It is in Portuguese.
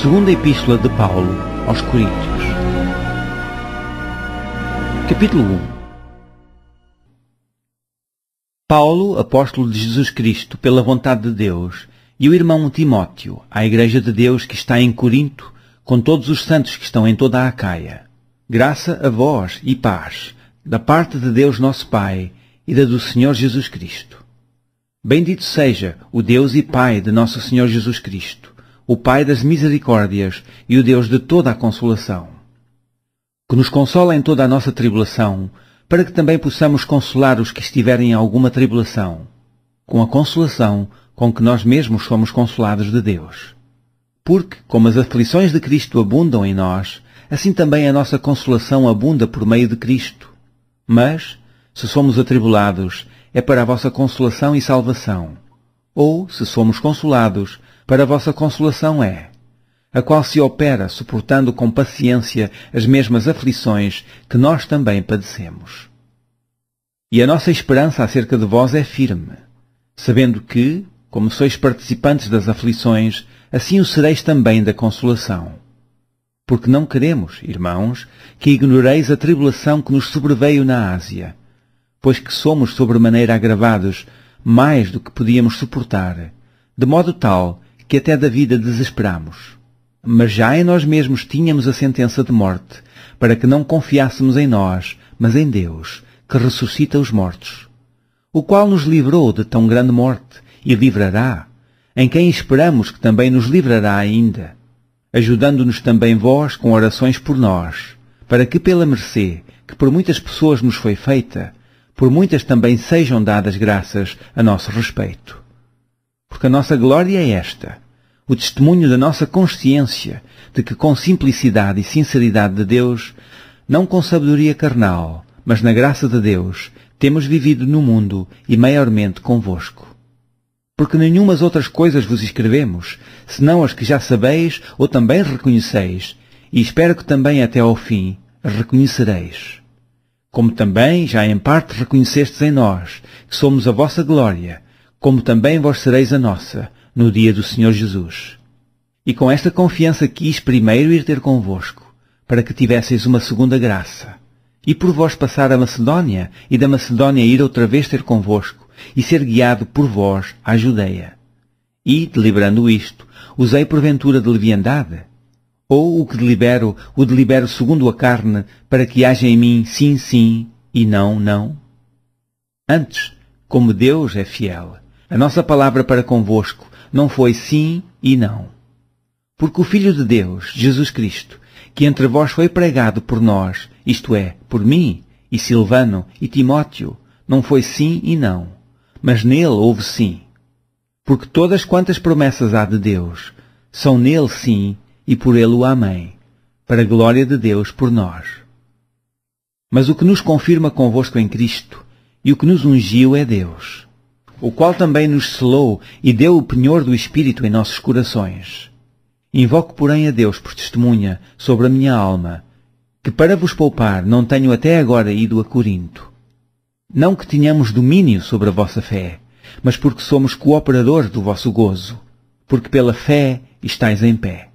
Segunda Epístola de Paulo aos Coríntios. Capítulo 1 Paulo, apóstolo de Jesus Cristo, pela vontade de Deus, e o irmão Timóteo, à Igreja de Deus que está em Corinto, com todos os santos que estão em toda a Acaia. Graça a vós e paz, da parte de Deus nosso Pai e da do Senhor Jesus Cristo. Bendito seja o Deus e Pai de nosso Senhor Jesus Cristo, o Pai das misericórdias e o Deus de toda a consolação. Que nos consola em toda a nossa tribulação, para que também possamos consolar os que estiverem em alguma tribulação, com a consolação com que nós mesmos somos consolados de Deus. Porque, como as aflições de Cristo abundam em nós, assim também a nossa consolação abunda por meio de Cristo. Mas, se somos atribulados, é para a vossa consolação e salvação. Ou, se somos consolados, para vossa consolação é, a qual se opera suportando com paciência as mesmas aflições que nós também padecemos. E a nossa esperança acerca de vós é firme, sabendo que, como sois participantes das aflições, assim o sereis também da consolação. Porque não queremos, irmãos, que ignoreis a tribulação que nos sobreveio na Ásia, pois que somos sobremaneira agravados mais do que podíamos suportar, de modo tal que até da vida desesperamos. Mas já em nós mesmos tínhamos a sentença de morte, para que não confiássemos em nós, mas em Deus, que ressuscita os mortos, o qual nos livrou de tão grande morte e livrará, em quem esperamos que também nos livrará ainda, ajudando-nos também vós com orações por nós, para que pela mercê que por muitas pessoas nos foi feita, por muitas também sejam dadas graças a nosso respeito. Porque a nossa glória é esta, o testemunho da nossa consciência de que com simplicidade e sinceridade de Deus, não com sabedoria carnal, mas na graça de Deus, temos vivido no mundo e maiormente convosco porque nenhumas outras coisas vos escrevemos, senão as que já sabeis ou também reconheceis, e espero que também até ao fim reconhecereis. Como também já em parte reconhecestes em nós, que somos a vossa glória, como também vós sereis a nossa, no dia do Senhor Jesus. E com esta confiança quis primeiro ir ter convosco, para que tivesseis uma segunda graça, e por vós passar a Macedónia, e da Macedónia ir outra vez ter convosco, e ser guiado por vós à Judeia. E, deliberando isto, usei porventura de leviandade? Ou o que delibero, o delibero segundo a carne, para que haja em mim sim, sim e não, não? Antes, como Deus é fiel, a nossa palavra para convosco não foi sim e não. Porque o Filho de Deus, Jesus Cristo, que entre vós foi pregado por nós, isto é, por mim, e Silvano, e Timóteo, não foi sim e não mas nele houve sim. Porque todas quantas promessas há de Deus são nele sim e por ele o amém, para a glória de Deus por nós. Mas o que nos confirma convosco em Cristo e o que nos ungiu é Deus, o qual também nos selou e deu o penhor do Espírito em nossos corações. Invoco, porém, a Deus por testemunha sobre a minha alma, que para vos poupar não tenho até agora ido a Corinto não que tenhamos domínio sobre a vossa fé, mas porque somos cooperadores do vosso gozo, porque pela fé estáis em pé.